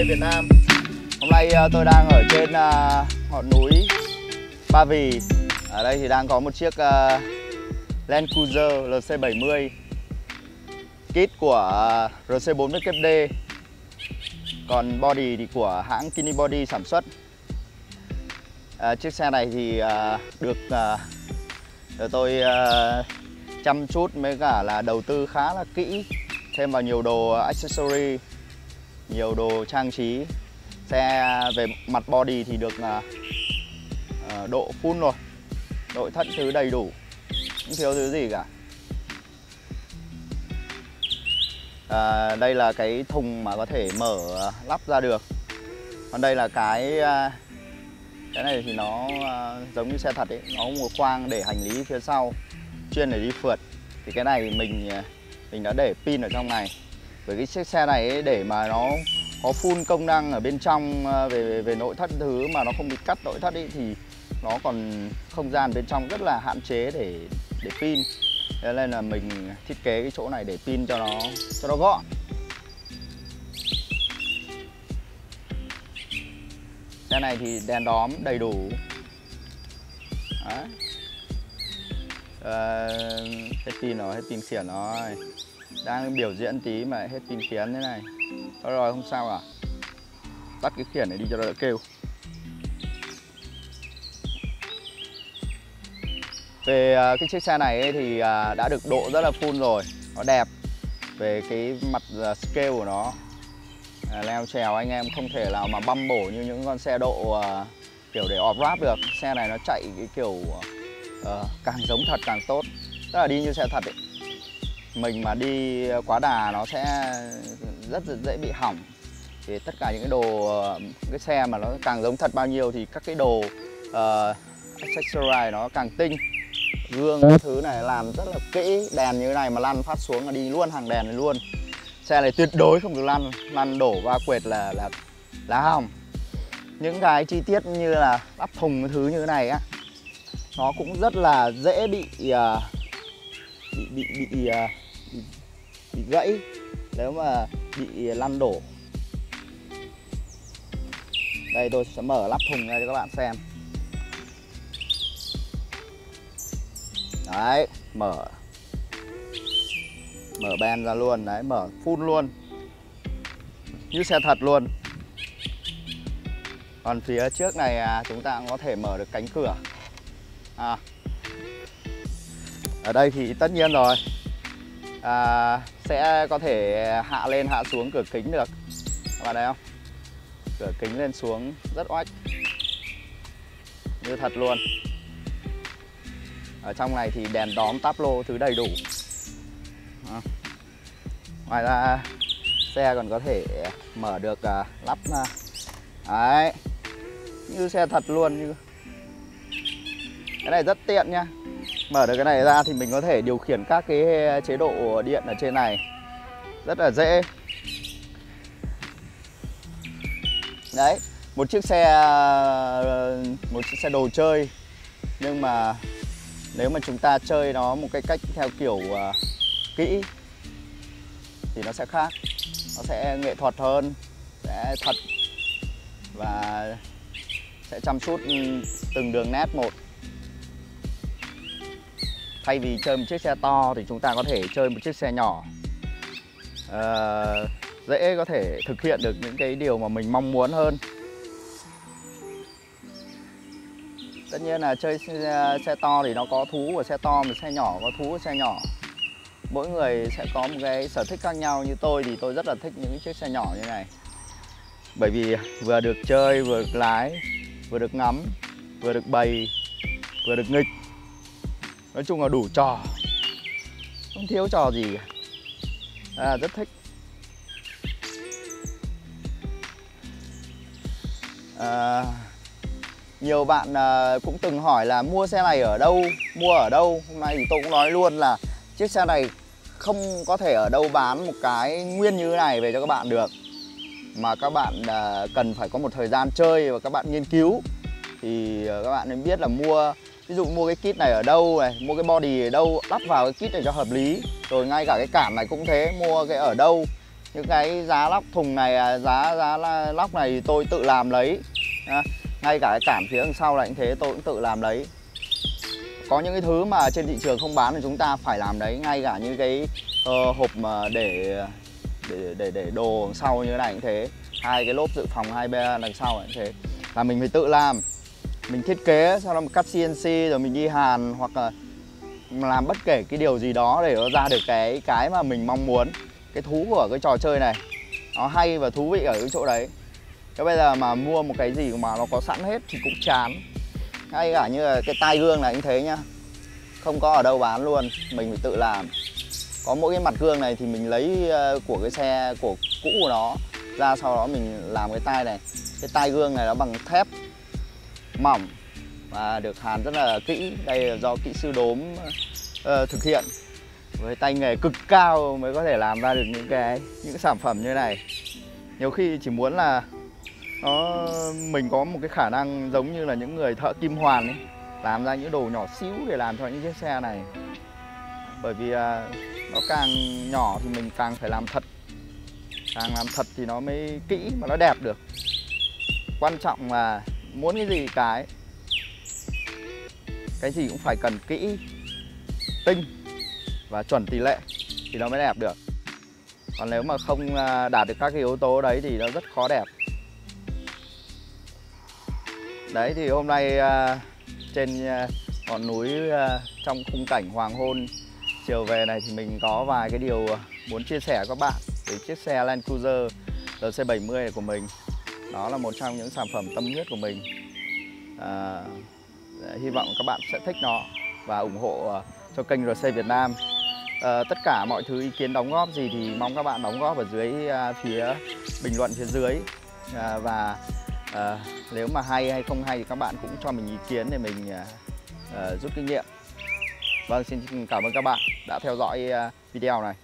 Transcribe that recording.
Tây Việt Nam. Hôm nay ờ, tôi đang ở trên ờ, ngọn núi Ba Vì. Ở đây thì đang có một chiếc ờ, Land Cruiser LC70 Kit của RC 4WD. Còn body thì của hãng Kini Body sản xuất. Chiếc xe này thì được tôi chăm chút với cả là đầu tư khá là kỹ, thêm vào nhiều đồ accessory nhiều đồ trang trí. Xe về mặt body thì được uh, độ full rồi. Nội thất thứ đầy đủ. Không thiếu thứ gì cả. À, đây là cái thùng mà có thể mở lắp ra được. Còn đây là cái à, cái này thì nó giống như xe thật ấy. Nó có một khoang để hành lý phía sau chuyên để đi phượt. Thì cái này mình mình đã để pin ở trong này bởi cái chiếc xe này ấy, để mà nó có full công năng ở bên trong ờ, về về, về nội thất thứ mà nó không bị cắt nội thất ấy thì nó còn không gian bên trong rất là hạn chế để để pin. Thế nên là mình thiết kế cái chỗ này để pin cho nó cho nó gọn. Xe này thì đèn đóm đầy đủ. Đấy. À, hết pin rồi hết pin khiển rồi đang biểu diễn tí mà hết tìm kiến thế này. Thôi rồi không sao à Tắt cái khiển này đi cho nó đỡ kêu. Về à, cái chiếc xe này ấy thì à, đã được độ rất là full rồi. Nó đẹp. Về cái mặt à, scale của nó. Leo trèo anh em không thể nào mà băm bổ như những con xe độ kiểu để off-road được. Xe này nó chạy cái kiểu uh, càng giống thật càng tốt. Tức là đi như xe thật ấy mình mà đi quá đà nó sẽ rất dễ bị hỏng. Thì tất cả những cái đồ cái xe mà nó càng giống thật bao nhiêu thì các cái đồ uh, accessory nó càng tinh. Gương cái thứ này làm rất là kỹ đèn như thế này mà lăn phát xuống là đi luôn hàng đèn này luôn. Xe này tuyệt đối không được lăn lăn đổ va quệt là là là hỏng. Những cái chi tiết như là lắp thùng cái thứ như thế này á nó cũng rất là dễ bị uh, bị bị bị, bị, bị bị gãy nếu mà bị lăn đổ. Đây tôi sẽ mở lắp thùng ra cho các bạn xem. Đấy mở. Mở ben ra luôn đấy mở phun luôn. Như xe thật luôn. Còn phía trước này à, chúng ta cũng có thể mở được cánh cửa. À ở đây thì tất nhiên rồi. À, sẽ có thể hạ lên hạ xuống cửa kính được. Các bạn thấy không? Cửa kính lên xuống rất oách. Như thật luôn. Ở trong này thì đèn đóm táp lô thứ đầy đủ. À. ngoài ra xe còn có thể mở được à, lắp à. đấy. Như xe thật luôn như cái này rất tiện nha mở được cái này ra thì mình có thể điều khiển các cái chế độ điện ở trên này. Rất là dễ. Đấy một chiếc xe một chiếc xe đồ chơi. Nhưng mà nếu mà chúng ta chơi nó một cái cách theo kiểu uh, kỹ thì nó sẽ khác. Nó sẽ nghệ thuật hơn sẽ thật và sẽ chăm chút từng đường nét một thay vì chơi một chiếc xe to thì chúng ta có thể chơi một chiếc xe nhỏ. À, dễ có thể thực hiện được những cái điều mà mình mong muốn hơn. Tất nhiên là chơi xe, xe to thì nó có thú của xe to mà xe nhỏ có thú của xe nhỏ. Mỗi người sẽ có một cái sở thích khác nhau. Như tôi thì tôi rất là thích những chiếc xe nhỏ như này. Bởi vì vừa được chơi vừa được lái vừa được ngắm vừa được bày vừa được nghịch nói chung là đủ trò. Không thiếu trò gì. À, rất thích. À, nhiều bạn à, cũng từng hỏi là mua xe này ở đâu mua ở đâu. Hôm nay thì tôi cũng nói luôn là chiếc xe này không có thể ở đâu bán một cái nguyên như thế này về cho các bạn được. Mà các bạn à, cần phải có một thời gian chơi và các bạn nghiên cứu. Thì à, các bạn nên biết là mua ví dụ mua cái kit này ở đâu này mua cái body ở đâu lắp vào cái kit này cho hợp lý. Rồi ngay cả cái cảm này cũng thế mua cái ở đâu. Những cái giá lóc thùng này à, giá giá lóc này tôi tự làm lấy. À, ngay cả cái cảm phía đằng sau là như thế tôi cũng tự làm lấy. Có những cái thứ mà trên thị trường không bán thì chúng ta phải làm đấy ngay cả như cái uh, hộp mà để để để để đồ đằng sau như thế này cũng thế. Hai cái lốp dự phòng hai bên đằng sau cũng thế. Là mình phải tự làm mình thiết kế sau đó mình cắt CNC rồi mình đi hàn, hoặc là làm bất kể cái điều gì đó để nó ra được cái cái mà mình mong muốn. Cái thú của cái trò chơi này, nó hay và thú vị ở cái chỗ đấy. Cái bây giờ mà mua một cái gì mà nó có sẵn hết thì cũng chán. Hay cả như là cái tai gương này cũng thế nhá. Không có ở đâu bán luôn, mình phải tự làm. Có mỗi cái mặt gương này thì mình lấy ờ, của cái xe, của cũ của nó ra, sau đó mình làm cái tai này. Cái tai gương này nó bằng thép mỏng và được hàn rất là kỹ. Đây là do kỹ sư đốm uh, thực hiện. Với tay nghề cực cao mới có thể làm ra được những cái những cái sản phẩm như này. Nhiều khi chỉ muốn là nó mình có một cái khả năng giống như là những người thợ kim hoàn ấy làm ra những đồ nhỏ xíu để làm cho những chiếc xe này. Bởi vì uh, nó càng nhỏ thì mình càng phải làm thật. Càng làm thật thì nó mới kỹ mà nó đẹp được. Quan trọng là muốn cái gì cái. Cái gì cũng phải cần kỹ, tinh và chuẩn tỷ lệ thì nó mới đẹp được. Còn nếu mà không à, đạt được các cái yếu tố đấy thì nó rất khó đẹp. Đấy, thì hôm nay à, trên à, ngọn núi trong khung cảnh hoàng hôn chiều về này thì mình có vài cái điều muốn chia sẻ với các bạn. Về chiếc xe Land Cruiser RC70 của mình đó là một trong những sản phẩm tâm huyết của mình. À, hy vọng các bạn sẽ thích nó và ủng hộ à, cho kênh RC Việt Nam. À, tất cả mọi thứ ý kiến đóng góp gì thì mong các bạn đóng góp ở dưới à, phía bình luận phía dưới. À, và à, nếu mà hay hay không hay thì các bạn cũng cho mình ý kiến để mình à, à, rút kinh nghiệm. Vâng xin cảm ơn các bạn đã theo dõi à, video này.